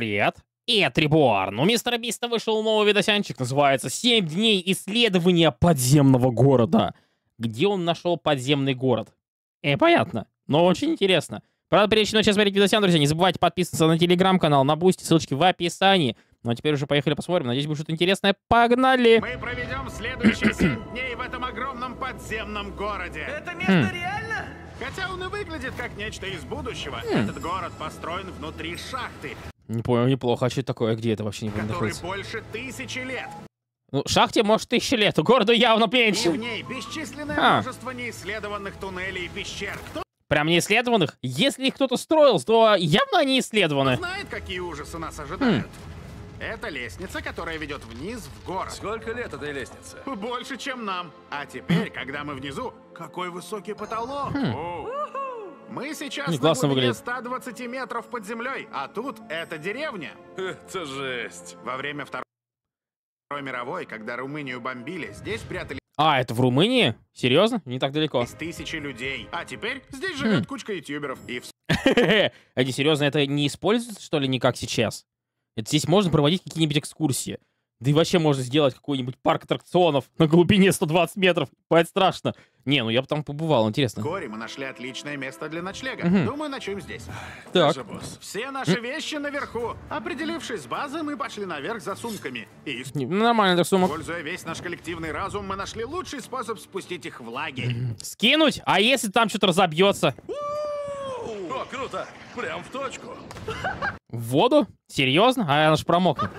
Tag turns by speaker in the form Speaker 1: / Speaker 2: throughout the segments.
Speaker 1: привет! И Трибуарн. У MrBeast'а вышел новый видосянчик, называется «7 дней исследования подземного города». Где он нашел подземный город? Э, понятно, но очень интересно. Правда, прежде чем начать смотреть видосян, друзья, не забывайте подписываться на телеграм-канал, на бусти, ссылочки в описании. Ну а теперь уже поехали посмотрим. Надеюсь, будет что-то интересное. Погнали!
Speaker 2: Мы проведем следующие семь дней в этом огромном подземном городе.
Speaker 3: Это место реально?
Speaker 2: Хотя он и выглядит как нечто из будущего. Этот город построен внутри шахты,
Speaker 1: Не понял, неплохо. А что это такое? Где это вообще не понял
Speaker 2: которой
Speaker 1: находится?
Speaker 2: больше тысячи лет.
Speaker 1: Ну, шахте, может, тысячи лет. У города явно
Speaker 2: И в
Speaker 1: меньше.
Speaker 2: ней бесчисленное
Speaker 1: А.
Speaker 2: множество неисследованных туннелей и пещер. Кто
Speaker 1: Прям не исследованных. Если их кто-то строил, то явно они исследованы.
Speaker 2: знает, какие ужасы нас ожидают?
Speaker 1: Хм.
Speaker 2: Это лестница, которая ведет вниз в город.
Speaker 3: Сколько лет этой лестнице?
Speaker 2: Больше, чем нам. А теперь, когда мы внизу, какой высокий потолок. О. Мы сейчас
Speaker 1: Не,
Speaker 2: на
Speaker 1: классно
Speaker 2: глубине
Speaker 1: выглядит.
Speaker 2: 120 метров под землей, а тут это деревня.
Speaker 3: Это жесть.
Speaker 2: Во время Второй мировой, когда Румынию бомбили, здесь прятались
Speaker 1: А, это в Румынии? Серьезно? Не так далеко.
Speaker 2: тысячи людей. А теперь здесь
Speaker 1: Хм.
Speaker 2: живет кучка ютуберов. И в
Speaker 1: Они серьезно, это не используется, что ли, не как сейчас? Это здесь можно проводить какие-нибудь экскурсии. Да и вообще можно сделать какой-нибудь парк аттракционов на глубине 120 метров. Бывает страшно. Не, ну я бы там побывал, интересно.
Speaker 2: Горе мы нашли отличное место для ночлега.
Speaker 1: Мгм.
Speaker 2: Думаю, ночуем здесь.
Speaker 1: Так,
Speaker 3: Даже босс.
Speaker 2: Все наши вещи наверху. Определившись с базой, мы пошли наверх за сумками. И,
Speaker 1: не, ну, нормально так сумок.
Speaker 2: используя весь наш коллективный разум, мы нашли лучший способ спустить их в лагерь.
Speaker 1: Скинуть? А если там что-то разобьется?
Speaker 3: О, круто. Прям в точку.
Speaker 1: В воду? Серьезно? А она ж промокнет.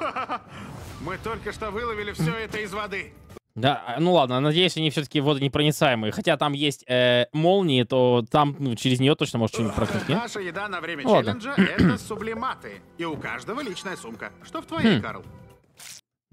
Speaker 2: Мы только что выловили все это из воды.
Speaker 1: Да, а, ну ладно, надеюсь, они все-таки водонепроницаемые. Хотя там есть э, молнии, то там ну, через нее точно может что-нибудь прокнуть, нет?
Speaker 2: Наша еда на время
Speaker 1: Ну
Speaker 2: челленджа — это сублиматы. И у каждого личная сумка. Что в твоей,
Speaker 1: Хм.
Speaker 2: Карл?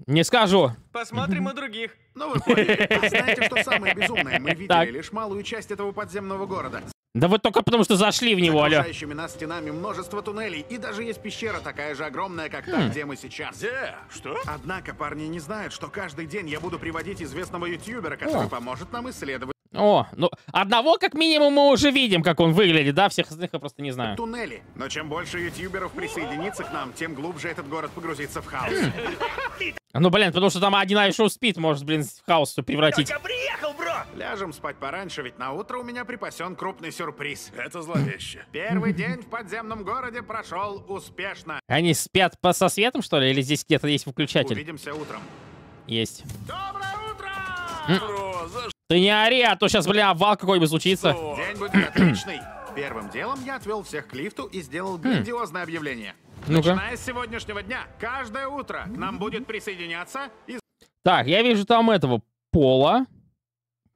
Speaker 1: Не скажу.
Speaker 3: Посмотрим у других.
Speaker 2: Ну вы поняли. А знаете, что самое безумное? Мы видели
Speaker 1: Так.
Speaker 2: лишь малую часть этого подземного города.
Speaker 1: Да вы только потому, что зашли в него,
Speaker 2: окружающими нас стенами множество туннелей. И даже есть пещера такая же огромная, как
Speaker 1: Хм.
Speaker 2: та, где мы сейчас.
Speaker 3: Где? Что?
Speaker 2: Однако парни не знают, что каждый день я буду приводить известного ютубера, который
Speaker 1: О.
Speaker 2: поможет нам исследовать
Speaker 1: О, ну одного как минимум мы уже видим, как он выглядит, да? Всех остальных я просто не знаю.
Speaker 2: туннели. Но чем больше ютуберов присоединится к нам, тем глубже этот город погрузится в хаос.
Speaker 1: Ну, блин, потому что там один iShow Speed может, блин, в хаос все превратить.
Speaker 3: Я приехал, бро!
Speaker 2: Ляжем спать пораньше, ведь на утро у меня припасен крупный сюрприз.
Speaker 3: Это зловеще.
Speaker 2: Первый день в подземном городе прошел успешно.
Speaker 1: Они спят по со светом, что ли? Или здесь где-то есть выключатель?
Speaker 2: Увидимся утром.
Speaker 1: Есть.
Speaker 2: Доброе утро!
Speaker 3: Бро, за
Speaker 1: Ты не ори, а то сейчас, бля, обвал какой-нибудь случится.
Speaker 2: День будет отличный. Первым делом я отвел всех к лифту и сделал грандиозное объявление.
Speaker 1: Ну-ка.
Speaker 2: Начиная с сегодняшнего дня, каждое утро к нам будет присоединяться из
Speaker 1: Так, я вижу там этого Пола.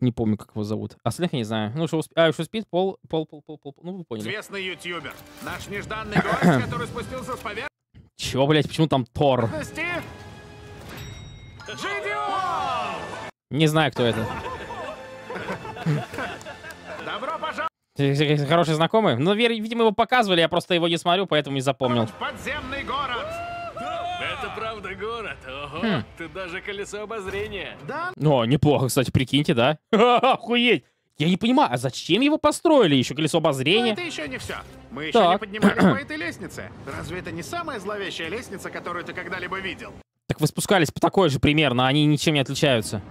Speaker 1: Не помню, как его зовут. Остальных я не знаю. Ну, что, усп- а, что спит? Пол, пол, пол, пол, пол. Ну, вы поняли.
Speaker 2: известный ютубер. Наш нежданный гость, который спустился с
Speaker 1: Чего, блядь, почему там Тор?
Speaker 2: поверхности.
Speaker 1: Не знаю, кто это.
Speaker 2: Добро пожаловать
Speaker 1: Хороший знакомый? Ну, видимо, его показывали, я просто его не смотрю, поэтому не запомнил.
Speaker 2: подземный город.
Speaker 3: Это правда город. Ого,
Speaker 1: Хм.
Speaker 3: ты даже колесо обозрения.
Speaker 2: Да,
Speaker 1: О, неплохо, кстати, прикиньте, да? Охуеть! Я не понимаю, а зачем его построили? Еще колесо
Speaker 2: но
Speaker 1: обозрения?
Speaker 2: это еще не все. Мы еще
Speaker 1: Так.
Speaker 2: не поднимались по этой лестнице. Разве это не самая зловещая лестница, которую ты когда-либо видел?
Speaker 1: Так вы спускались по такой же примерно, они ничем не отличаются.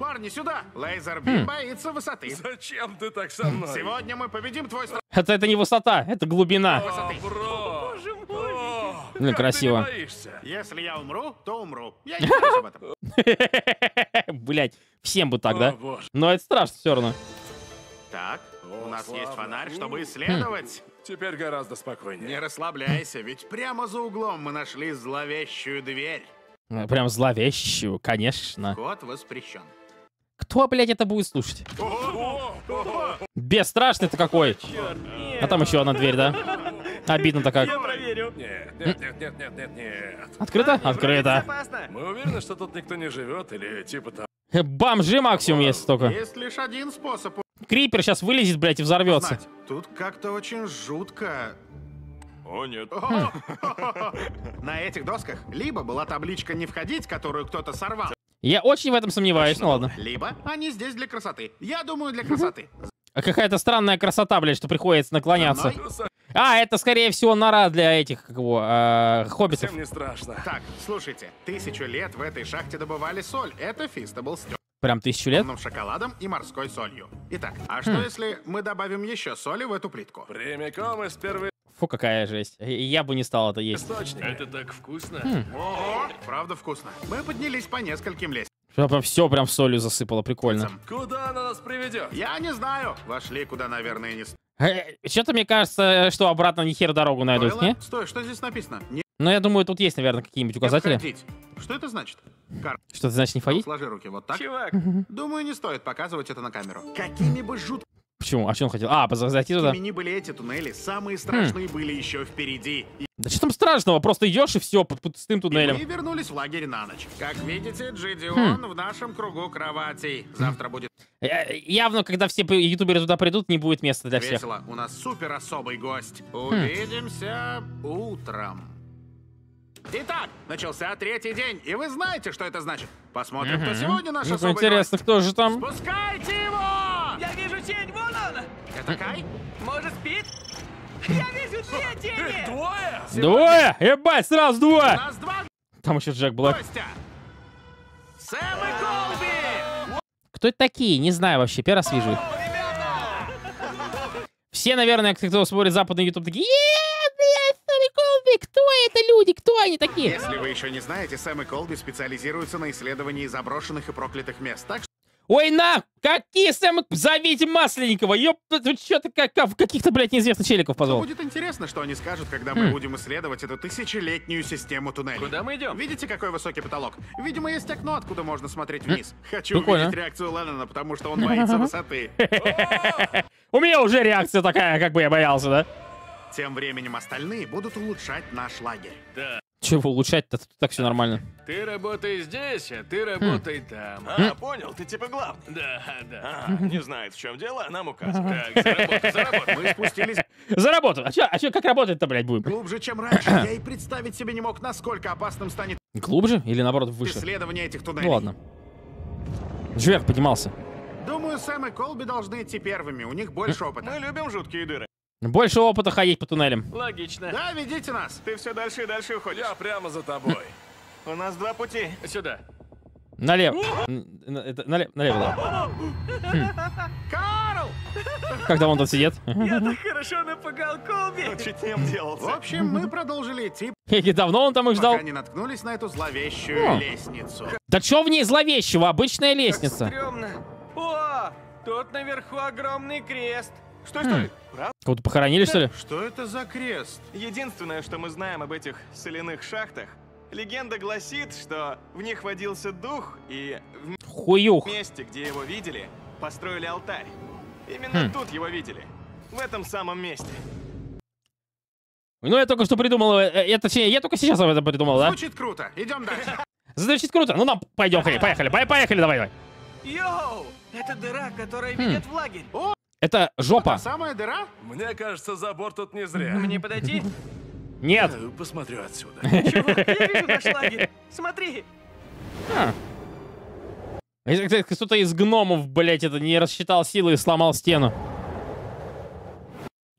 Speaker 2: Парни, сюда!
Speaker 1: Хм.
Speaker 2: Лазербим боится высоты.
Speaker 3: Зачем ты так со мной?
Speaker 2: Сегодня мы победим твой страх.
Speaker 1: Это, это не высота, это глубина.
Speaker 3: О, бро! Боже мой!
Speaker 1: Красиво.
Speaker 3: Ты не боишься?
Speaker 2: Если я умру, то умру. Я не боюсь об этом.
Speaker 1: Блять, всем бы так,
Speaker 3: О,
Speaker 1: да?
Speaker 3: боже.
Speaker 1: Но это страшно все равно.
Speaker 2: Так, у
Speaker 3: О,
Speaker 2: нас есть фонарь, чтобы
Speaker 1: Хм.
Speaker 2: исследовать.
Speaker 3: Теперь гораздо спокойнее.
Speaker 2: Не расслабляйся, ведь прямо за углом мы нашли зловещую дверь.
Speaker 1: Прям зловещую, конечно.
Speaker 2: Код воспрещен.
Speaker 1: Кто, блядь, это будет слушать?
Speaker 3: О,
Speaker 1: Бесстрашный-то какой. А там еще одна дверь, да? Обидно-то как.
Speaker 3: проверю. Нет, нет, нет, нет, нет, нет, нет.
Speaker 1: Открыто? Открыто.
Speaker 3: Мы уверены, что тут никто не живет или типа там.
Speaker 1: Бомжи максимум есть только.
Speaker 2: Есть лишь один способ
Speaker 1: Крипер сейчас вылезет, блядь, и взорвется.
Speaker 2: Тут как-то очень жутко.
Speaker 3: О, нет.
Speaker 2: На этих досках либо была табличка «Не входить», которую кто-то сорвал,
Speaker 1: Я очень в этом сомневаюсь, ну ладно.
Speaker 2: либо они здесь для красоты. Я думаю, для красоты.
Speaker 1: А какая-то странная красота, блядь, что приходится наклоняться. А, это, скорее всего, нора для этих, как его, э, хоббитов.
Speaker 3: Всем не страшно.
Speaker 2: Так, слушайте, тысячу лет в этой шахте добывали соль. Это Фистабл с
Speaker 1: Прям тысячу лет?
Speaker 2: темным шоколадом и морской солью. Итак, а что если мы добавим еще соли в эту плитку?
Speaker 3: Прямиком из первых
Speaker 1: Фу, какая жесть. Я бы не стал это есть.
Speaker 3: источников. Это так вкусно.
Speaker 2: Ого, правда вкусно. Мы поднялись по нескольким
Speaker 1: Все прям солью засыпало, прикольно.
Speaker 2: лестницам.
Speaker 3: Куда она нас приведет?
Speaker 2: Я не знаю. Вошли куда, наверное, не
Speaker 1: Что-то мне кажется, что обратно ни хер дорогу найдут,
Speaker 2: стоило.
Speaker 1: не?
Speaker 2: Стой, что здесь написано? Не
Speaker 1: Но я думаю, тут есть, наверное, какие-нибудь указатели.
Speaker 2: Что это значит? Карл,
Speaker 1: Что это значит не входить?
Speaker 2: сложи руки вот так.
Speaker 3: Чувак,
Speaker 2: Думаю, не стоит показывать это на камеру. Какими бы жуткими
Speaker 1: Почему? А что он хотел? А, зайти туда?
Speaker 2: ни были эти туннели, самые страшные были еще впереди. И
Speaker 1: Да что там страшного? Просто идешь и все, под пустым туннелем.
Speaker 2: мы вернулись в лагерь на ночь. Как видите, Джидион в нашем кругу кроватей. Завтра будет
Speaker 1: Э, Явно, когда все ютуберы туда придут, не будет места для всех.
Speaker 2: весело. У нас супер особый гость. Увидимся утром. Итак, начался третий день, и вы знаете, что это значит. Посмотрим, кто сегодня наш
Speaker 1: Ну,
Speaker 2: особый
Speaker 1: интересно, кто же там?
Speaker 2: гость. Спускайте его!
Speaker 4: Тень, вон он!
Speaker 2: Это Кай?
Speaker 4: Может, спит? Я вижу две тени!
Speaker 3: двое?
Speaker 1: Двое! Ебать, сразу
Speaker 2: У
Speaker 1: двое!
Speaker 2: нас два
Speaker 1: Там еще Джек Блэк.
Speaker 2: гостя. Сэм и Колби!
Speaker 1: Кто это такие? Не знаю вообще, первый раз вижу их. Все, наверное, кто смотрит западный ютуб, такие «Е, блядь, Сэм и Колби, кто это люди? Кто они такие?»
Speaker 2: Если вы еще не знаете, Сэм и Колби специализируются на исследовании заброшенных и проклятых мест. Так
Speaker 1: Ой, на! Какие Сэм... Зовите Масленникова! Ёп, тут что-то как, как- каких-то, блядь, неизвестных челиков позвал.
Speaker 2: будет интересно, что они скажут, когда
Speaker 1: Хм.
Speaker 2: мы будем исследовать эту тысячелетнюю систему туннелей.
Speaker 3: Куда мы идем?
Speaker 2: Видите, какой высокий потолок? Видимо, есть окно, откуда можно смотреть вниз. Хочу
Speaker 1: прикольно.
Speaker 2: увидеть реакцию Леннона, потому что он боится высоты.
Speaker 1: У меня уже реакция такая, как бы я боялся, да?
Speaker 2: Тем временем остальные будут улучшать наш лагерь.
Speaker 1: Чего улучшать-то? Тут так все нормально.
Speaker 3: Ты работай здесь, а ты работай там.
Speaker 5: А, понял, ты типа главный.
Speaker 3: Да, да.
Speaker 5: А, не знает, в чем дело, а нам указывает.
Speaker 3: Так, за работу, за работу.
Speaker 2: Мы спустились
Speaker 1: За работу! А чё, а чё, как работать-то, блядь, будем?
Speaker 2: глубже, чем раньше. Я и представить себе не мог, насколько опасным станет
Speaker 1: Глубже или, наоборот, выше?
Speaker 2: исследование этих туннелей.
Speaker 1: Ну ладно. Вверх поднимался.
Speaker 2: Думаю, Сэм и Колби должны идти первыми. У них больше
Speaker 5: Мы
Speaker 2: опыта.
Speaker 5: любим жуткие дыры.
Speaker 1: Больше опыта ходить по туннелям.
Speaker 3: Логично.
Speaker 2: Да, ведите нас.
Speaker 5: Ты все дальше и дальше уходишь.
Speaker 3: Я прямо за тобой.
Speaker 5: У нас два пути.
Speaker 3: Сюда.
Speaker 1: Налево. Налево, налево, да.
Speaker 2: Карл!
Speaker 1: Когда он тут сидит.
Speaker 4: Я так хорошо напугал Колби!
Speaker 5: Чуть не обделался.
Speaker 2: В общем, мы продолжили идти,
Speaker 1: И давно он там их ждал?
Speaker 2: пока не наткнулись на эту зловещую лестницу.
Speaker 1: Да чё в ней зловещего? Обычная лестница.
Speaker 4: Стрёмно. О, тут наверху огромный крест.
Speaker 5: Стой, стой. Правда?
Speaker 1: Кого-то похоронили, что ли?
Speaker 2: Что это за крест?
Speaker 5: Единственное, что мы знаем об этих соляных шахтах, легенда гласит, что в них водился дух, и в
Speaker 1: Хуюх.
Speaker 5: месте, где его видели, построили алтарь. Именно
Speaker 1: Хм.
Speaker 5: тут его видели. В этом самом месте.
Speaker 1: Ну, я только что придумал, э, э, это, точнее, я только сейчас об этом придумал, да?
Speaker 2: Звучит круто. Идем дальше.
Speaker 1: Звучит круто. Ну, нам, пойдем, поехали, поехали, поехали, давай, давай.
Speaker 4: Йоу! Это дыра, которая
Speaker 1: Хм.
Speaker 4: ведет в лагерь.
Speaker 1: Это жопа.
Speaker 2: Та самая дыра?
Speaker 3: Мне кажется, забор тут не зря.
Speaker 4: Мне подойти?
Speaker 1: Нет.
Speaker 3: Э, Посмотрю отсюда.
Speaker 4: Чувак, я вижу наш лагерь. Смотри.
Speaker 1: А. Если кто-то из гномов, блядь, это не рассчитал силы и сломал стену.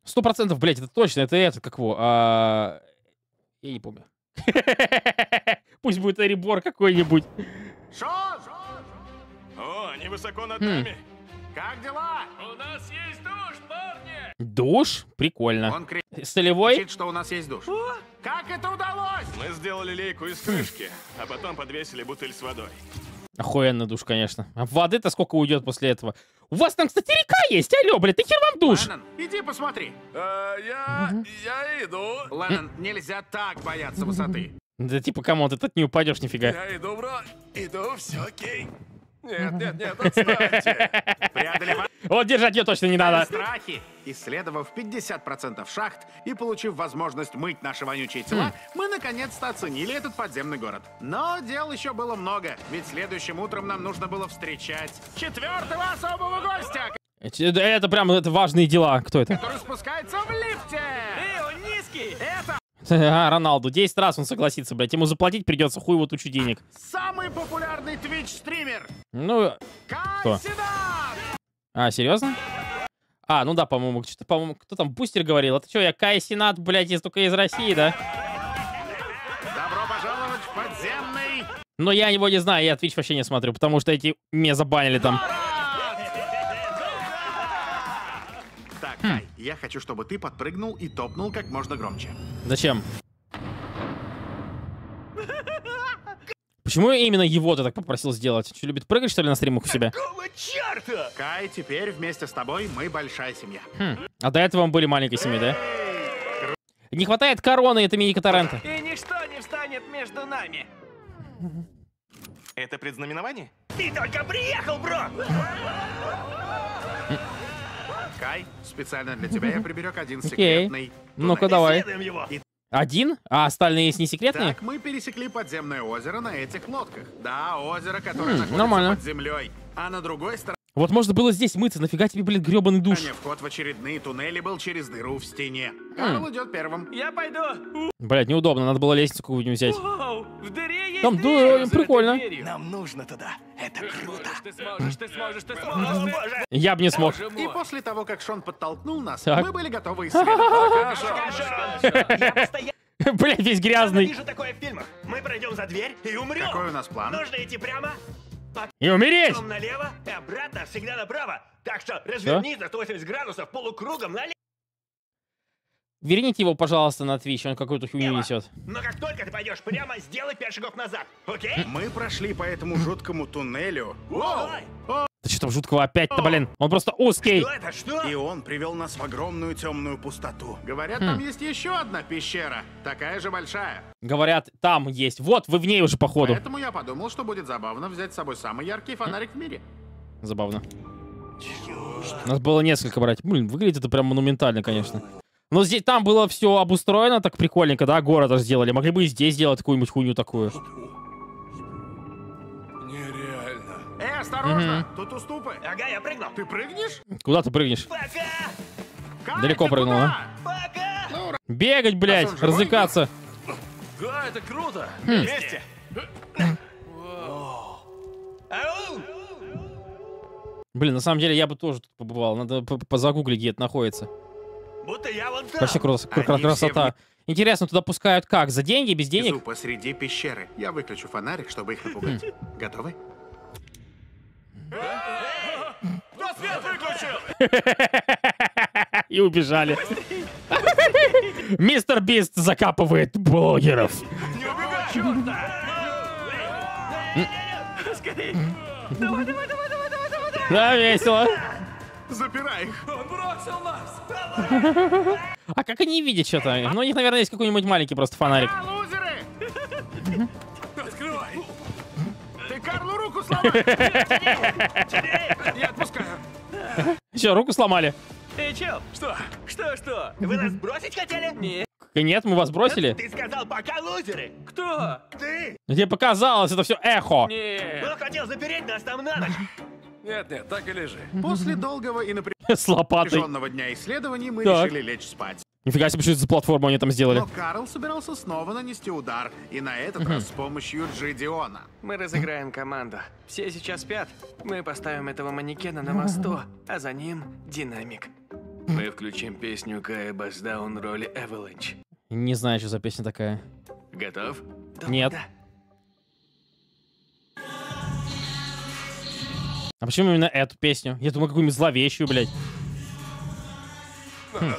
Speaker 1: Сто процентов, блядь, это точно, это это, как его, а, Я не помню. Пусть будет Эрибор какой-нибудь.
Speaker 2: Шон!
Speaker 5: О, они высоко над
Speaker 1: Хм.
Speaker 5: нами.
Speaker 2: Как дела?
Speaker 3: Душ?
Speaker 1: Прикольно.
Speaker 2: Он
Speaker 1: Солевой?
Speaker 2: кричит, что у нас есть душ. Как это удалось?
Speaker 5: Мы сделали лейку из крышки, а потом подвесили бутыль с водой.
Speaker 1: Охуенный душ, конечно. А воды-то сколько уйдет после этого? У вас там, кстати, река есть, алло, блядь, ты хер вам душ?
Speaker 2: Леннон, иди посмотри.
Speaker 3: Э, я... я иду.
Speaker 2: Леннон, нельзя так бояться высоты.
Speaker 1: Да типа, кому ты тут не упадешь нифига.
Speaker 3: Я иду, бро. Иду, все окей. Нет, нет, нет, отстаньте.
Speaker 2: Преодолевая
Speaker 1: Вот держать ее точно не надо.
Speaker 2: страхи, исследовав 50% шахт и получив возможность мыть наши вонючие тела, мы наконец-то оценили этот подземный город. Но дел еще было много, ведь следующим утром нам нужно было встречать четвертого особого гостя,
Speaker 1: Это, это прям это важные дела. Кто это?
Speaker 2: который спускается в лифте.
Speaker 4: Эй, он низкий!
Speaker 1: А, Роналду. 10 раз он согласится, блядь. Ему заплатить придется хуй его тучу денег.
Speaker 2: самый популярный Twitch-стример
Speaker 1: Ну,
Speaker 2: Кай
Speaker 1: Кто? А, серьезно? А, ну да, по-моему, что-то, по-моему, кто там, Бустер говорил. Это что, я Кай Сенат, блядь, из, только из России, да?
Speaker 2: Добро пожаловать в подземный...
Speaker 1: Но я его не знаю, я Twitch вообще не смотрю, потому что эти меня забанили там.
Speaker 2: Так,
Speaker 1: Хм.
Speaker 2: Кай, я хочу, чтобы ты подпрыгнул и топнул как можно громче.
Speaker 1: Зачем? Почему именно его ты так попросил сделать? Что, любит прыгать, что ли, на стримах у себя?
Speaker 3: Какого черта?
Speaker 2: Кай, теперь вместе с тобой мы большая семья.
Speaker 1: Хм. А до этого мы были маленькой семьей, да? Не хватает короны, это мини Катарента.
Speaker 4: И ничто не встанет между нами.
Speaker 5: Это предзнаменование?
Speaker 3: Ты только приехал, бро!
Speaker 2: Кай, специально для тебя я приберег один секретный...
Speaker 1: Ну-ка, давай. Один? А остальные есть не секретные?
Speaker 2: Так, мы пересекли подземное озеро на этих лодках. Да, озеро, которое
Speaker 1: Хм,
Speaker 2: находится
Speaker 1: нормально.
Speaker 2: под землей. А на другой стороне
Speaker 1: Вот можно было здесь мыться, нафига тебе, блин, гребаный душ?
Speaker 2: вход в очередные туннели был через дыру в стене. Карл идет первым.
Speaker 4: Я пойду.
Speaker 1: Блять, неудобно, надо было лестницу какую-нибудь взять.
Speaker 4: Воу, в дыре есть
Speaker 1: Там, да,
Speaker 4: дверь.
Speaker 1: прикольно.
Speaker 3: Нам нужно туда. Это круто.
Speaker 4: Ты сможешь, ты сможешь, ты
Speaker 3: О,
Speaker 4: сможешь.
Speaker 3: боже!
Speaker 1: Я бы не смог.
Speaker 2: И после того, как Шон подтолкнул нас,
Speaker 1: Так.
Speaker 2: мы были готовы исследовать.
Speaker 3: Я
Speaker 1: Блять, весь грязный.
Speaker 3: вижу такое в фильмах. Мы пройдем за дверь и умрем.
Speaker 2: Какой у нас план?
Speaker 3: Нужно идти прямо,
Speaker 1: И умереть!
Speaker 3: налево и обратно, всегда направо. Так что развернись на 180 градусов полукругом налево.
Speaker 1: Верните его, пожалуйста, на Twitch, он какую-то хуйню несет.
Speaker 3: Но как только ты пойдешь прямо, сделай пять шагов назад. Окей?
Speaker 2: Мы прошли по этому жуткому туннелю. Воу!
Speaker 1: Да что там жуткого опять-то, блин? Он просто узкий.
Speaker 3: Что это? Что?
Speaker 2: И он привел нас в огромную темную пустоту. Говорят, там
Speaker 1: Хм.
Speaker 2: есть еще одна пещера, такая же большая.
Speaker 1: Говорят, там есть. Вот, вы в ней уже, походу.
Speaker 2: Поэтому я подумал, что будет забавно взять с собой самый яркий фонарик в мире.
Speaker 1: Забавно. У нас было несколько брать. Блин, выглядит это прям монументально, конечно. Но здесь там было все обустроено так прикольненько, да, город аж сделали. Могли бы и здесь сделать какую-нибудь хуйню такую.
Speaker 3: Нереально.
Speaker 2: Осторожно! Тут уступы.
Speaker 3: Ага, я прыгнул.
Speaker 2: Ты прыгнешь?
Speaker 1: Куда ты прыгнешь?
Speaker 3: Пока!
Speaker 1: Далеко
Speaker 2: ты
Speaker 1: прыгнул,
Speaker 2: куда?
Speaker 3: Пока!
Speaker 1: Бегать, блядь,
Speaker 2: живой?
Speaker 1: развлекаться.
Speaker 3: Да, это круто.
Speaker 5: Вместе.
Speaker 3: Ау!
Speaker 1: Блин, на самом деле я бы тоже тут побывал. Надо по- позагуглить, где это находится.
Speaker 3: Будто я вон там.
Speaker 1: Вообще
Speaker 2: все
Speaker 1: красота. Интересно, туда пускают как? За деньги, без
Speaker 2: Внизу
Speaker 1: денег?
Speaker 2: посреди пещеры. Я выключу фонарик, чтобы их напугать.
Speaker 1: Хм.
Speaker 2: Готовы?
Speaker 3: Кто свет выключил?
Speaker 1: И убежали. Мистер Бист закапывает блогеров.
Speaker 3: Не убегай! Скорей! Давай, давай, давай, давай, давай, давай, давай!
Speaker 1: Да, весело.
Speaker 2: Запирай их.
Speaker 3: Он бросил нас!
Speaker 1: А как они видят что-то? Ну, у них, наверное, есть какой-нибудь маленький просто фонарик.
Speaker 2: Я отпускаю.
Speaker 1: Все, руку сломали.
Speaker 4: Эй, чел,
Speaker 3: Что?
Speaker 4: что, что?
Speaker 3: Вы нас бросить хотели?
Speaker 4: Нет.
Speaker 1: Нет, мы вас бросили.
Speaker 3: Ты сказал пока, лузеры!
Speaker 4: Кто?
Speaker 3: Ты!
Speaker 1: Тебе показалось, это все эхо.
Speaker 4: Нет.
Speaker 3: Он хотел запереть нас там на ночь!
Speaker 6: Нет, нет, так и лежи.
Speaker 2: После долгого и напряженного дня исследований мы
Speaker 1: Так.
Speaker 2: решили лечь спать.
Speaker 1: Нифига себе, что это за платформу они там сделали.
Speaker 2: Но Карл собирался снова нанести удар, и на этот раз с помощью Джидиона.
Speaker 4: Мы разыграем команду. Все сейчас спят. Мы поставим этого манекена на мосту, а за ним динамик. Мы включим песню Кая Басдаун роли Эвеланч.
Speaker 1: Не знаю, что за песня такая.
Speaker 4: Готов?
Speaker 1: Нет. А почему именно эту песню? Я думал, какую-нибудь зловещую, блядь.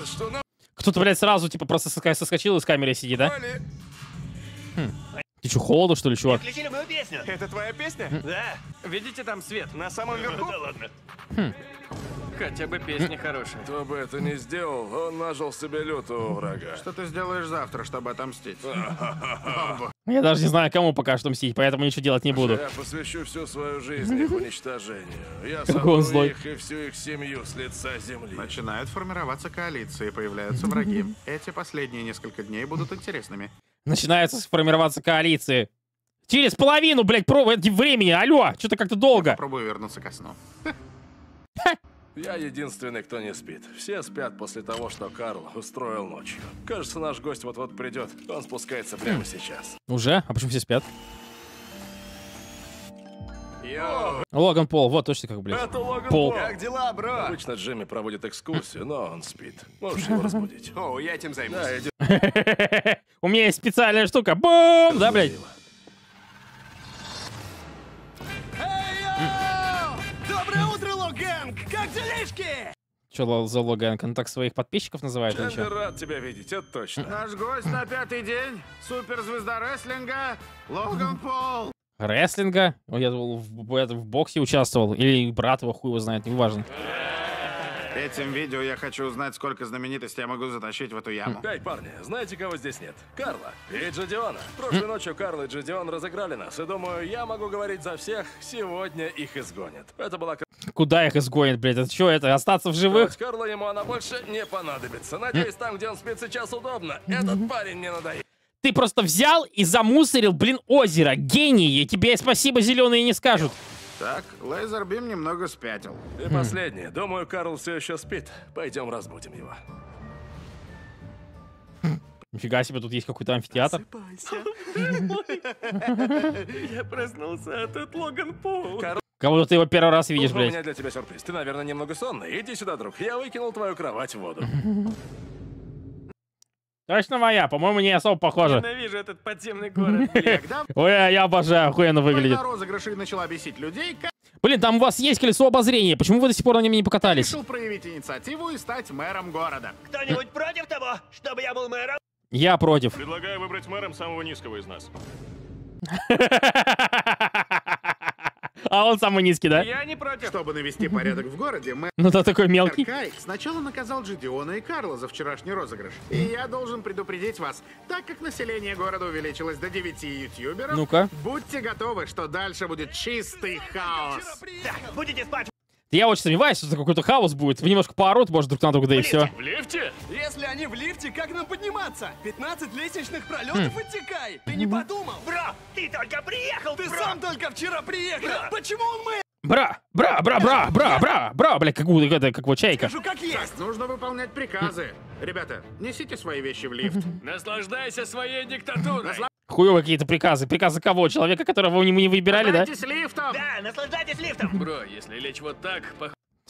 Speaker 6: Что нам
Speaker 1: Кто-то, блядь, сразу, типа, просто соскочил из камеры сидит, да?
Speaker 6: пали?
Speaker 1: Ты что, холодно, что ли, чувак?
Speaker 3: Включили мою песню!
Speaker 5: Это твоя песня?
Speaker 3: Да!
Speaker 4: Видите там свет?
Speaker 5: На самом верху?
Speaker 3: Да ладно.
Speaker 4: Хотя бы песня хорошая.
Speaker 6: Кто бы это ни сделал, он нажил себе лютого врага.
Speaker 2: Что ты сделаешь завтра, чтобы отомстить?
Speaker 1: Я даже не знаю, кому пока что мстить, поэтому ничего делать не буду.
Speaker 6: Я посвящу всю свою жизнь их уничтожению. Я
Speaker 1: злой.
Speaker 6: их и всю их семью с лица земли.
Speaker 2: Начинают формироваться коалиции, появляются враги. Эти последние несколько дней будут интересными.
Speaker 1: Начинаются сформироваться коалиции. Через половину, блядь, про времени. Алло, что-то как-то долго.
Speaker 2: Попробую вернуться ко сну.
Speaker 6: Я единственный, кто не спит. Все спят после того, что Карл устроил ночью. Кажется, наш гость вот-вот придет. Он спускается прямо сейчас.
Speaker 1: Уже? А почему все спят?
Speaker 5: Йоу,
Speaker 1: Логан Пол, вот точно как, блядь.
Speaker 6: Это Логан
Speaker 1: Пол.
Speaker 6: Пол.
Speaker 5: как дела, бро?
Speaker 6: Обычно Джимми проводит экскурсию, но он спит. Можешь его разбудить.
Speaker 5: О, я этим займусь.
Speaker 6: Да, иди.
Speaker 1: У меня есть специальная штука. Бум! Да, блядь?
Speaker 5: Доброе утро, Логэнг! Как делишки?
Speaker 1: Че за Логан? Он так своих подписчиков называет чё?
Speaker 6: рад тебя видеть, это точно.
Speaker 2: Наш гость на пятый день, суперзвезда рестлинга, Логан Пол.
Speaker 1: Рестлинга? Я думал, в, в- в боксе участвовал. Или брат его хуй его знает, неважно.
Speaker 2: Этим видео я хочу узнать, сколько знаменитостей я могу затащить в эту яму.
Speaker 6: Эй, парни, знаете, кого здесь нет? Карла и Джадиона. Прошлой ночью Карл и Джадион разыграли нас, и думаю, я могу говорить за всех, сегодня их изгонят. Это была
Speaker 1: Куда их изгонят, блядь? Это что, это остаться в живых?
Speaker 6: Карла, ему она больше не понадобится. Надеюсь, там, где он спит сейчас, удобно. Этот парень не надоел.
Speaker 1: Ты просто взял и замусорил, блин, озеро. Гений! И тебе спасибо зеленые не скажут.
Speaker 2: Так, Лазербим немного спятил.
Speaker 6: И последнее. Думаю, Карл все еще спит. Пойдем разбудим его.
Speaker 1: Нифига себе, тут есть какой-то амфитеатр.
Speaker 4: Я проснулся, а тут Логан Пол.
Speaker 1: Кого ты его первый раз видишь,
Speaker 6: У
Speaker 1: блядь.
Speaker 6: меня для тебя сюрприз. Ты, наверное, немного сонный. Иди сюда, друг. Я выкинул твою кровать в воду.
Speaker 1: Точно моя, по-моему, не особо похоже.
Speaker 4: Ненавижу этот подземный город.
Speaker 1: Ой, я обожаю, охуенно выглядит.
Speaker 2: начала бесить людей,
Speaker 1: Блин, там у вас есть колесо обозрения. Почему вы до сих пор на нем не покатались?
Speaker 2: решил проявить инициативу и стать мэром города.
Speaker 3: Кто-нибудь против того, чтобы я был мэром?
Speaker 1: Я против.
Speaker 5: Предлагаю выбрать мэром самого низкого из нас.
Speaker 1: А он самый низкий, да?
Speaker 4: Я не против.
Speaker 2: Чтобы навести порядок в городе, мэр
Speaker 1: Ну да, такой мелкий.
Speaker 2: Кай сначала наказал Джидиона и Карла за вчерашний розыгрыш. И я должен предупредить вас, так как население города увеличилось до 9 ютуберов,
Speaker 1: Ну-ка.
Speaker 2: будьте готовы, что дальше будет чистый хаос.
Speaker 3: Так, будете спать
Speaker 1: Я очень сомневаюсь, что это какой-то хаос будет. Вы немножко поорут, может, друг на друга, да и все.
Speaker 5: В лифте?
Speaker 7: Если они в лифте, как нам подниматься? 15 лестничных пролетов оттекай! Ты не подумал?
Speaker 3: Бро, ты только приехал,
Speaker 7: Ты сам только вчера приехал!
Speaker 3: Бра!
Speaker 7: Почему он мэр?
Speaker 1: Бра, бра, бра, бра, бра, бра, бра, бля, как, у- это, как вот чайка.
Speaker 7: Скажу как есть!
Speaker 2: Нужно выполнять приказы. Ребята, несите свои вещи в лифт.
Speaker 5: Наслаждайся своей диктатурой.
Speaker 1: Хуёвые какие-то приказы. Приказы кого? Человека, которого вы не, выбирали, да?
Speaker 2: Наслаждайтесь лифтом!
Speaker 3: Да, наслаждайтесь лифтом!
Speaker 5: Бро, если лечь вот так,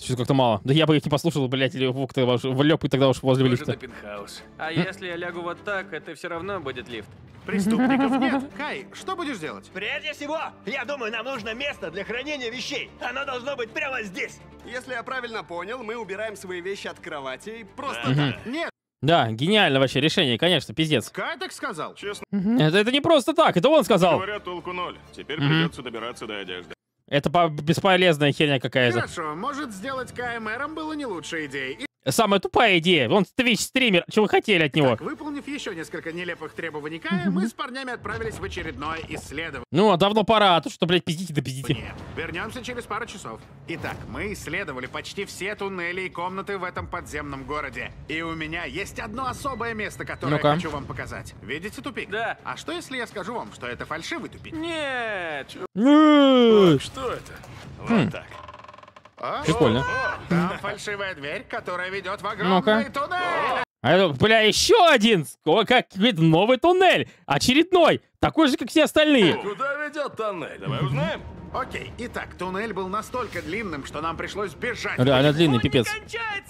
Speaker 1: Что-то как-то мало. Да я бы их не послушал, блядь, или в тогда уж влёп и тогда уж возле
Speaker 5: похоже на
Speaker 1: лифта.
Speaker 5: пентхаус.
Speaker 4: А если я лягу вот так, это все равно будет лифт.
Speaker 2: Преступников нет. Кай, что будешь делать?
Speaker 3: Прежде всего, я думаю, нам нужно место для хранения вещей. Оно должно быть прямо здесь.
Speaker 7: Если я правильно понял, мы убираем свои вещи от кровати и просто так.
Speaker 2: Нет,
Speaker 1: Да, гениально вообще решение, конечно, пиздец.
Speaker 2: Кай так сказал.
Speaker 5: Честно
Speaker 1: Это, это не просто так, это он сказал.
Speaker 5: говоря, толку ноль. Теперь придется добираться до одежды.
Speaker 1: Это по- бесполезная херня какая-то.
Speaker 2: Хорошо, может сделать Кая мэром было не лучшей идеей.
Speaker 1: Самая тупая идея. Он Twitch-стример. Чего вы хотели от него?
Speaker 2: Итак, выполнив еще несколько нелепых требований Кая, мы с парнями отправились в очередное исследование.
Speaker 1: Ну, а давно пора, а то что, блядь, пиздите да пиздите.
Speaker 2: Вернемся через пару часов. Итак, мы исследовали почти все туннели и комнаты в этом подземном городе. И у меня есть одно особое место, которое я хочу вам показать. Видите тупик?
Speaker 4: Да.
Speaker 2: А что если я скажу вам, что это фальшивый тупик?
Speaker 4: Нет!
Speaker 1: Ну,
Speaker 6: Что это?
Speaker 5: Вот так.
Speaker 2: А?
Speaker 1: Прикольно.
Speaker 2: Там фальшивая дверь, которая ведет в огромный туннель.
Speaker 1: А это, бля, еще один! Как новый туннель! Очередной! Такой же, как все остальные!
Speaker 6: Куда ведет тоннель?
Speaker 5: Давай узнаем.
Speaker 2: Окей, итак, туннель был настолько длинным, что нам пришлось бежать.
Speaker 1: Реально длинный, пипец.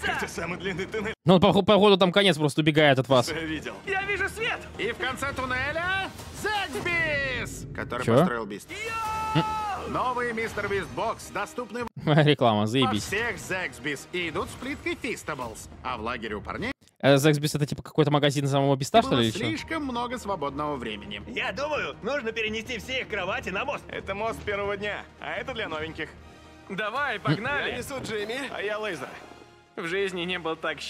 Speaker 5: Это самый длинный туннель,
Speaker 1: Ну, по- походу, там конец просто убегает от вас.
Speaker 5: что я видел.
Speaker 4: Я вижу свет!
Speaker 2: И в конце туннеля Зэгсбис, который
Speaker 1: Чё?
Speaker 2: построил Бист. Новый Мистер Бист Бокс доступны
Speaker 1: Реклама, заебись.
Speaker 2: всех Зэгсбис и идут с плиткой Фистаблс. А в лагере у парней
Speaker 1: Э, Зексбис это типа какой-то магазин самого биста, что ли,
Speaker 2: слишком много свободного времени.
Speaker 3: Я думаю, нужно перенести все их кровати на мост.
Speaker 5: Это мост первого дня, а это для новеньких.
Speaker 4: Давай,
Speaker 7: Я
Speaker 4: погнали!
Speaker 7: несу Джимми.
Speaker 5: А я лейзер.
Speaker 4: В жизни не был так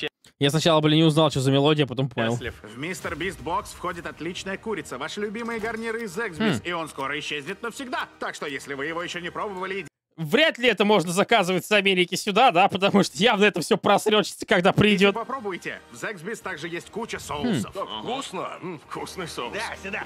Speaker 1: Я сначала, блин, не узнал, что за мелодия, потом понял.
Speaker 4: счастлив.
Speaker 2: В Мистер Бист Бокс входит отличная курица, ваши любимые гарниры из Зэгсбис,
Speaker 1: Хм.
Speaker 2: и он скоро исчезнет навсегда. Так что, если вы его еще не пробовали,
Speaker 1: Вряд ли это можно заказывать с Америки сюда, да, потому что явно это все просрется, когда придет.
Speaker 2: попробуйте. В Зэгсбис также есть куча соусов.
Speaker 6: Так вкусно. М,
Speaker 5: Вкусный соус.
Speaker 3: Да, сюда.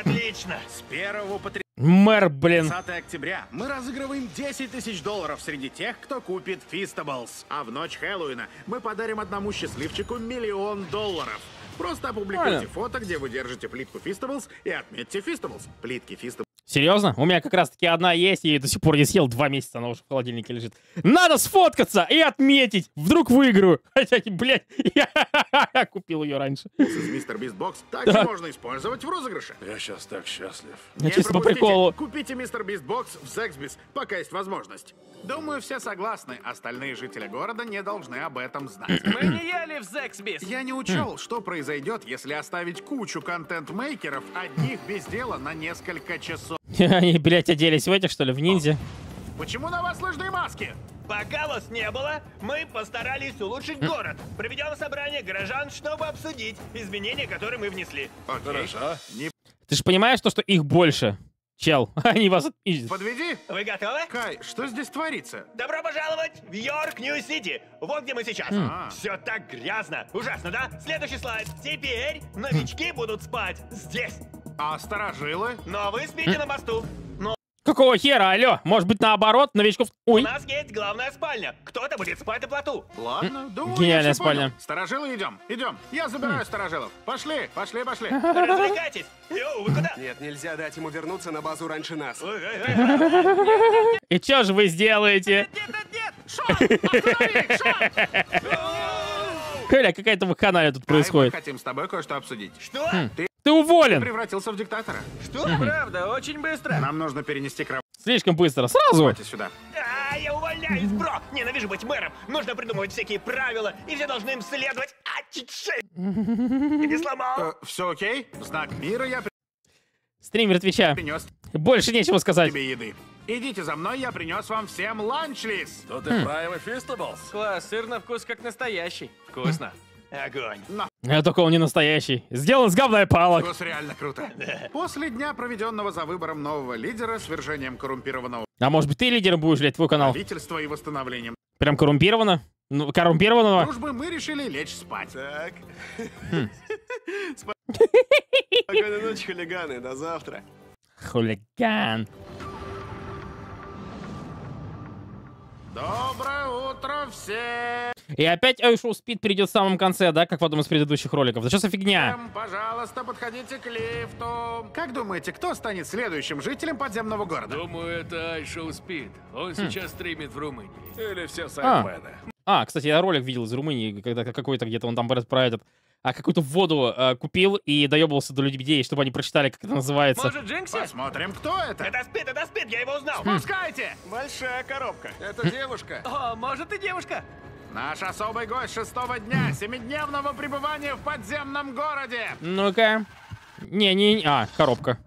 Speaker 3: Отлично.
Speaker 2: С 1 по 30
Speaker 1: Мэр, блин.
Speaker 2: октября мы разыгрываем 10 тысяч долларов среди тех, кто купит Фистаблс. А в ночь Хэллоуина мы подарим одному счастливчику миллион долларов. Просто опубликуйте
Speaker 1: Правильно.
Speaker 2: фото, где вы держите плитку Feastables и отметьте Feastables. Плитки Feastables
Speaker 1: Серьезно? У меня как раз таки одна есть, я ее до сих пор не съел, два месяца она уже в холодильнике лежит. Надо сфоткаться и отметить, вдруг выиграю. Хотя, блядь, я купил ее раньше.
Speaker 2: MrBeast Box также
Speaker 1: Да.
Speaker 2: можно использовать в розыгрыше.
Speaker 6: Я сейчас так счастлив.
Speaker 1: Я
Speaker 2: Не
Speaker 1: чисто по приколу.
Speaker 2: Купите MrBeast Box в Zaxby's, пока есть возможность. Думаю, все согласны. Остальные жители города не должны об этом знать.
Speaker 4: Мы не ели в Zaxby's.
Speaker 2: Я не учел, что произойдет, если оставить кучу контент-мейкеров одних без дела на несколько часов.
Speaker 1: Они, блядь, оделись в этих, что ли, в ниндзя?
Speaker 2: Почему на вас лыжные маски?
Speaker 3: Пока вас не было, мы постарались улучшить город. Проведем собрание горожан, чтобы обсудить изменения, которые мы внесли.
Speaker 2: Окей.
Speaker 6: Хорошо.
Speaker 2: Не
Speaker 1: Ты же понимаешь, то, что их больше, чел. Они вас отпиздят.
Speaker 2: подведи.
Speaker 3: Вы готовы?
Speaker 2: Кай, что здесь творится?
Speaker 3: Добро пожаловать в Йорк Нью-Сити. Вот где мы сейчас.
Speaker 2: А.
Speaker 3: Все так грязно. Ужасно, да? Следующий слайд. Теперь новички будут спать здесь.
Speaker 2: А сторожилы?
Speaker 3: Но вы спите на мосту. Но
Speaker 1: Какого хера, алло? Может быть, наоборот, новичков...
Speaker 3: у
Speaker 1: Ой,
Speaker 3: нас есть главная спальня. Кто-то будет спать на плоту.
Speaker 2: Ладно, думаю,
Speaker 1: Гениальная
Speaker 2: я всё понял.
Speaker 1: спальня.
Speaker 2: Сторожилы идем, идем. Я забираю сторожилов. Пошли, пошли, пошли.
Speaker 3: Развлекайтесь. Йоу, вы куда?
Speaker 7: Нет, нельзя дать ему вернуться на базу раньше нас.
Speaker 1: И что же вы сделаете? Коля, какая-то вакханалия тут
Speaker 2: Кай, мы
Speaker 1: происходит.
Speaker 2: хотим с тобой кое-что обсудить.
Speaker 3: Что?
Speaker 1: Ты уволен!
Speaker 2: Превратился в диктатора.
Speaker 3: Что?
Speaker 4: Правда, очень быстро.
Speaker 2: Нам нужно перенести кровать
Speaker 1: Слишком быстро. Сразу!
Speaker 2: сюда.
Speaker 3: А, я увольняюсь, бро! Ненавижу быть мэром! Нужно придумывать всякие правила, и все должны им следовать. А, чуть шею! Не сломал?
Speaker 2: все окей? В знак мира я
Speaker 1: Стример Твича.
Speaker 2: принес
Speaker 1: Больше нечего сказать.
Speaker 2: тебе еды. Идите за мной, я принес вам всем ланч-лист.
Speaker 6: Тут и Prime и Feastables.
Speaker 4: Класс, сыр на вкус как настоящий. Вкусно.
Speaker 3: Огонь.
Speaker 1: А только он не настоящий. Сделан с говна и палок.
Speaker 2: Вкус реально круто. После дня, проведенного за выбором нового лидера, свержением коррумпированного
Speaker 1: А может быть, ты лидером будешь, блядь, твой канал?
Speaker 2: правительства и восстановлением
Speaker 1: Прям коррумпировано? Ну, коррумпированного?
Speaker 2: дружбы, мы решили лечь спать.
Speaker 7: Так. Спокойной ночи, хулиганы. До завтра.
Speaker 1: Хулиган.
Speaker 2: Доброе утро всем!
Speaker 1: И опять Айшоу Спид перейдет в самом конце, да, как в одном из предыдущих роликов. Да что за фигня?
Speaker 2: Пожалуйста, подходите к лифту. Как думаете, кто станет следующим жителем подземного города?
Speaker 8: Думаю, это iShow Speed. Он сейчас стримит в Румынии.
Speaker 6: Или все сайдмены.
Speaker 1: А, кстати, я ролик видел из Румынии, когда какой-то где-то он там про этот... А какую-то воду э, купил и доебывался до людей, чтобы они прочитали, как это называется.
Speaker 4: Может, Джинкси?
Speaker 2: Посмотрим, кто это.
Speaker 3: Это спид, это спид, я его узнал.
Speaker 2: Пускайте!
Speaker 7: Большая коробка. Это девушка.
Speaker 4: О, может и девушка.
Speaker 2: Наш особый гость шестого дня, семидневного пребывания в подземном городе.
Speaker 1: Ну-ка. Не, не, а, коробка.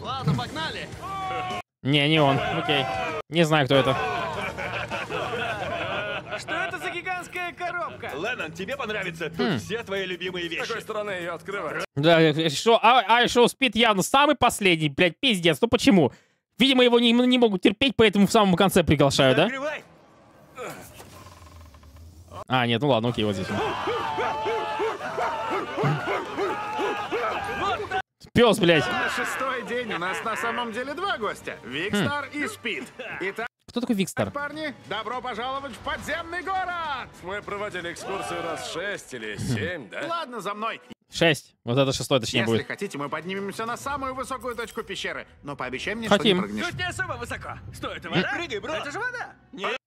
Speaker 7: Ладно, погнали.
Speaker 1: Не, не он. Окей. Не знаю, кто это.
Speaker 4: Что это за гигантская коробка?
Speaker 3: Леннон, тебе понравится. Тут все твои любимые
Speaker 6: С какой
Speaker 3: вещи.
Speaker 6: стороны ее открывать?
Speaker 1: Да, что, а, а Шоу Спид явно самый последний, блядь, пиздец. Ну почему? Видимо, его не, не могут терпеть, поэтому в самом конце приглашаю, да?
Speaker 3: Открывай.
Speaker 1: А, нет, ну ладно, окей, вот здесь. Пес, блядь.
Speaker 2: На шестой день у нас на самом деле два гостя. Викстар и Спид. Итак,
Speaker 1: Кто такой Викстар?
Speaker 2: парни, добро пожаловать в подземный город!
Speaker 6: Мы проводили экскурсию раз шесть или семь, да?
Speaker 2: Ладно, за мной.
Speaker 1: Шесть. Вот это шестой, точнее,
Speaker 2: Если
Speaker 1: будет.
Speaker 2: хотите, мы поднимемся на самую высокую точку пещеры. Но пообещай мне,
Speaker 1: Хотим.
Speaker 2: что не прыгнешь.
Speaker 4: Тут не особо высоко. Что это, вода?
Speaker 3: Прыгай, бро.
Speaker 4: Это же вода.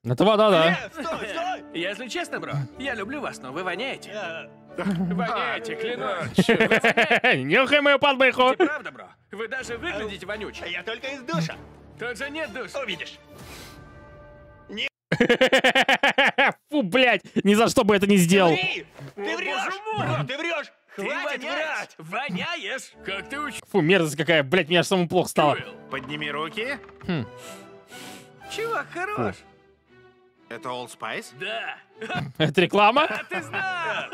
Speaker 1: Это вода, да.
Speaker 3: Нет, стой, стой.
Speaker 4: Если честно, бро, я люблю вас, но вы воняете.
Speaker 3: А,
Speaker 4: Воняете, клянусь.
Speaker 1: Нюхай мою подмыху.
Speaker 4: Правда, бро? Вы даже выглядите вонюче.
Speaker 3: Я только из душа.
Speaker 4: Тут же нет душа.
Speaker 3: Увидишь.
Speaker 1: Фу, блядь, ни за что бы это не сделал.
Speaker 3: Ты, врешь. Ты врешь. Хватит
Speaker 4: воняешь.
Speaker 3: врать.
Speaker 4: Воняешь.
Speaker 8: Как ты учил?
Speaker 1: Фу, мерзость какая, блядь, мне аж самому плохо стало.
Speaker 2: Подними руки.
Speaker 4: Чувак, хорош.
Speaker 2: Это Old Spice?
Speaker 4: Да.
Speaker 1: Это реклама?
Speaker 4: Ты знал.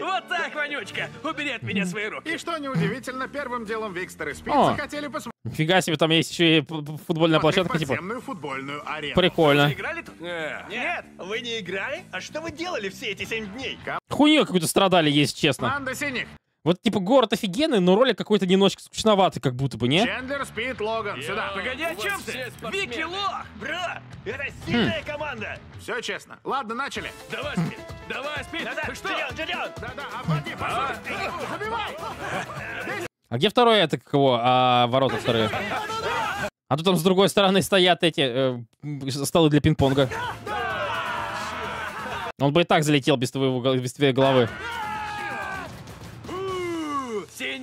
Speaker 4: Вот так, вонючка. Убери от меня свои руки.
Speaker 2: И что неудивительно, первым делом Викстер и Спид
Speaker 1: О.
Speaker 2: захотели посмотреть
Speaker 1: Нифига себе, там есть еще и футбольная площадка, типа.
Speaker 2: футбольную арену.
Speaker 1: Прикольно.
Speaker 4: Играли тут?
Speaker 6: Не.
Speaker 3: Нет, вы не играли? А что вы делали все эти семь дней?
Speaker 1: Хуйню какую-то страдали, если честно.
Speaker 2: Команда синих.
Speaker 1: Вот, типа, город офигенный, но ролик какой-то немножечко скучноватый, как будто бы, не?
Speaker 2: Чендлер, Спид, Логан. Сюда.
Speaker 4: Погоди, о чем ты? Вики Лох!
Speaker 3: Бро, это сильная команда.
Speaker 2: Все честно. Ладно, начали.
Speaker 4: Давай, Спид! Давай, Спид!
Speaker 3: Назад,
Speaker 4: Ты что?
Speaker 3: Джеррион, Джеррион.
Speaker 2: Да-да, обводи, пошел. Забивай.
Speaker 1: А где второй это кого? А, ворота вторые. А тут там с другой стороны стоят эти э, столы для пинг-понга. Он бы и так залетел без твоего, без твоей головы.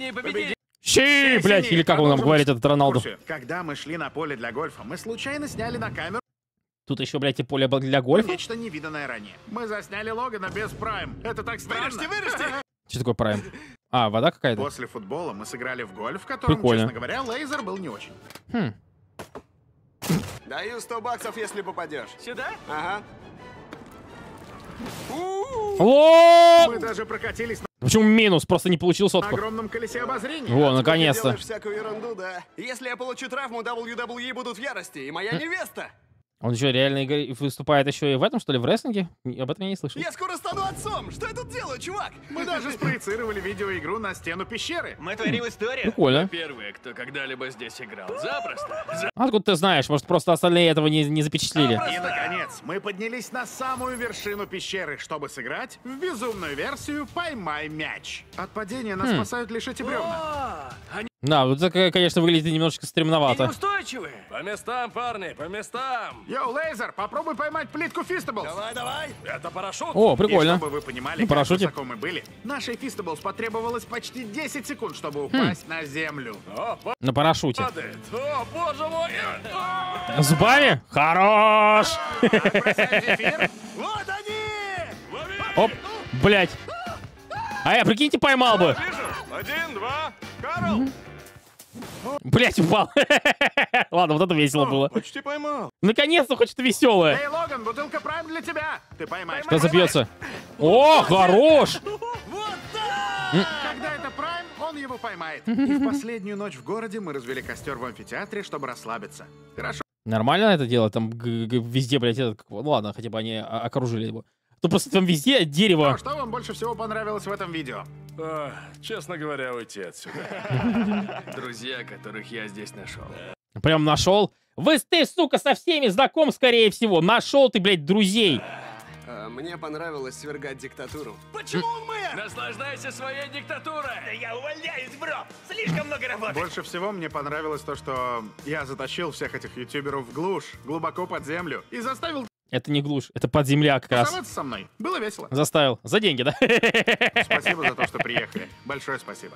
Speaker 8: Синий победитель!
Speaker 1: Щи, блядь, или как он нам говорит, этот Роналду.
Speaker 2: Когда мы шли на поле для гольфа, мы случайно сняли на камеру
Speaker 1: Тут еще, блядь, и поле было для гольфа.
Speaker 2: нечто невиданное ранее. Мы засняли Логана без прайм. Это так странно.
Speaker 7: Вырежьте, вырежьте!
Speaker 1: Что такое прайм? А, вода какая-то?
Speaker 2: После футбола мы сыграли в гольф, в котором,
Speaker 1: Прикольно.
Speaker 2: честно говоря, лейзер был не очень.
Speaker 1: Хм.
Speaker 7: Даю 100 баксов, если попадешь.
Speaker 8: Сюда?
Speaker 7: Ага.
Speaker 2: Мы даже прокатились на
Speaker 1: Почему минус? Просто не получил сотку.
Speaker 2: огромном колесе обозрения.
Speaker 1: Во,
Speaker 7: Ты
Speaker 1: наконец-то.
Speaker 7: делаешь всякую ерунду, да? Если я получу травму, WWE будут в ярости, и моя невеста!
Speaker 1: Он что, реально выступает еще и в этом, что ли, в рестлинге? Об этом я не слышал.
Speaker 7: Я скоро стану отцом! Что я тут делаю, чувак?
Speaker 2: Мы даже спроецировали видеоигру на стену пещеры.
Speaker 3: Мы творим историю.
Speaker 1: Прикольно.
Speaker 8: Первые, кто когда-либо здесь играл. Запросто.
Speaker 1: А откуда ты знаешь? Может, просто остальные этого не, не запечатлели?
Speaker 2: И, наконец, мы поднялись на самую вершину пещеры, чтобы сыграть в безумную версию «Поймай мяч». От падения нас спасают лишь эти бревна.
Speaker 8: Они
Speaker 1: Да, вот это, конечно, выглядит немножечко стремновато.
Speaker 8: неустойчивые.
Speaker 6: По местам, парни, по местам!
Speaker 2: Йоу, Лейзер, попробуй поймать плитку Feastables.
Speaker 7: Давай, давай!
Speaker 6: Это парашют!
Speaker 1: О,
Speaker 2: И
Speaker 1: прикольно.
Speaker 2: чтобы вы понимали,
Speaker 1: На
Speaker 2: как
Speaker 1: парашюте.
Speaker 2: высоко мы были, нашей Фистаблс потребовалось почти 10 секунд, чтобы упасть на землю.
Speaker 6: О,
Speaker 1: На парашюте.
Speaker 6: падает! О, боже мой!
Speaker 1: Зубами? Хорош!
Speaker 2: Бросаем зефир.
Speaker 7: Вот они!
Speaker 1: Оп, блять. А я, прикиньте, поймал бы.
Speaker 5: Один, два. Карл!
Speaker 1: Блять, упал. Ладно, вот это весело было.
Speaker 5: Почти поймал.
Speaker 1: Наконец-то хоть что веселое.
Speaker 2: Эй, Логан, бутылка Прайм для тебя. Ты поймаешь.
Speaker 1: Кто забьется? О, хорош!
Speaker 2: Когда это Прайм, он его поймает. И в последнюю ночь в городе мы развели костер в амфитеатре, чтобы расслабиться. Хорошо.
Speaker 1: Нормально это дело? Там везде, блядь, этот... Ну ладно, хотя бы они о- окружили его. То просто там везде дерево.
Speaker 2: Ну, что вам больше всего понравилось в этом видео?
Speaker 6: Ах, честно говоря, уйти отсюда.
Speaker 8: Друзья, которых я здесь нашел.
Speaker 1: Прям нашел. Вы, ты, сука, со всеми знаком, скорее всего. Нашел ты, блядь, друзей.
Speaker 7: А, Мне понравилось свергать диктатуру.
Speaker 3: Почему он мэр?
Speaker 8: Наслаждайся своей диктатурой!
Speaker 3: Да я увольняюсь, бро! Слишком много работы!
Speaker 2: Больше всего мне понравилось то, что я затащил всех этих ютуберов в глушь, глубоко под землю, и заставил
Speaker 1: Это не глушь, это под земля как раз.
Speaker 2: со мной. Было весело.
Speaker 1: Заставил. За деньги, да?
Speaker 2: Спасибо за то, что приехали. Большое спасибо.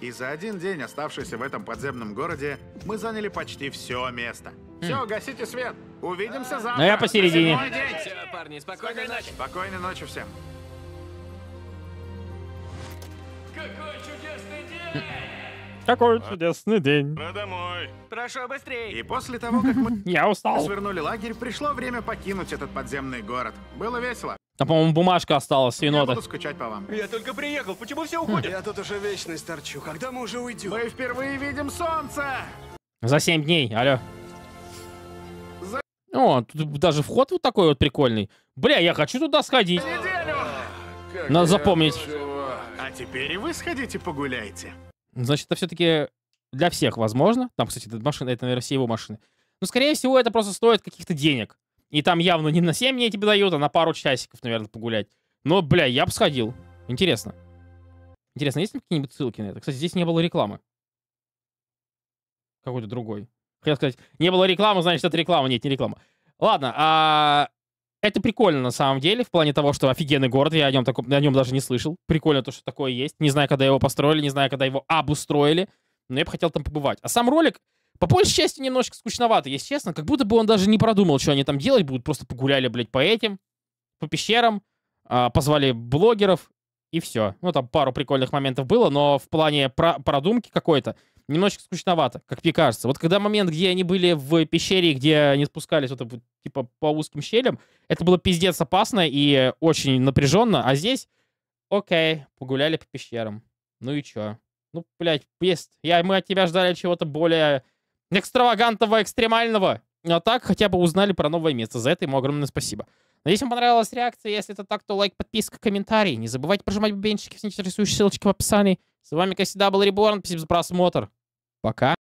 Speaker 2: И за один день, оставшийся в этом подземном городе, мы заняли почти все место. Все, гасите свет. Увидимся завтра.
Speaker 1: Ну, я посередине.
Speaker 8: Все, парни, спокойной ночи.
Speaker 2: Спокойной ночи всем.
Speaker 8: Какой чудесный день!
Speaker 1: Какой чудесный день.
Speaker 5: Пора домой.
Speaker 3: Прошу быстрее!
Speaker 2: И после того, как мы
Speaker 1: Я устал.
Speaker 2: свернули лагерь, пришло время покинуть этот подземный город. Было весело.
Speaker 1: Там, по-моему, бумажка осталась с
Speaker 2: Я буду скучать по вам.
Speaker 3: Я только приехал, почему все уходят?
Speaker 7: Я тут уже вечность торчу. Когда мы уже уйдем?
Speaker 2: Мы впервые видим солнце!
Speaker 1: За 7 дней, алло.
Speaker 2: За-
Speaker 1: О, тут даже вход вот такой вот прикольный. Бля, я хочу туда сходить.
Speaker 2: Неделю!
Speaker 1: Надо запомнить.
Speaker 2: А теперь и вы сходите погуляйте.
Speaker 1: Значит, это все-таки для всех возможно. Там, кстати, эта машина, это, наверное, все его машины. Но, скорее всего, это просто стоит каких-то денег. И там явно не на 7 дней тебе дают, а на пару часиков, наверное, погулять. Но, бля, я бы сходил. Интересно. Интересно, есть ли какие-нибудь ссылки на это? Кстати, здесь не было рекламы. Какой-то другой. Хотел сказать, не было рекламы, значит, это реклама. Нет, не реклама. Ладно, а... Это прикольно на самом деле, в плане того, что офигенный город, я о нем, тако- о нем даже не слышал. Прикольно то, что такое есть. Не знаю, когда его построили, не знаю, когда его обустроили, но я бы хотел там побывать. А сам ролик, по большей части, немножко скучноватый, если честно. Как будто бы он даже не продумал, что они там делать будут. Просто погуляли, блядь, по этим, по пещерам, а, позвали блогеров, и все. Ну, там пару прикольных моментов было, но в плане про- продумки какой-то немножечко скучновато, как мне кажется. Вот когда момент, где они были в пещере, где они спускались вот, типа по узким щелям, это было пиздец опасно и очень напряженно, а здесь, окей, погуляли по пещерам. Ну и чё? Ну, блядь, есть. Я, мы от тебя ждали чего-то более экстравагантного, экстремального. А так хотя бы узнали про новое место. За это ему огромное спасибо. Надеюсь, вам понравилась реакция. Если это так, то лайк, подписка, комментарий. Не забывайте прожимать бубенчики, все интересующие ссылочки в описании. С вами, как всегда, был Реборн. Спасибо за просмотр. Пока.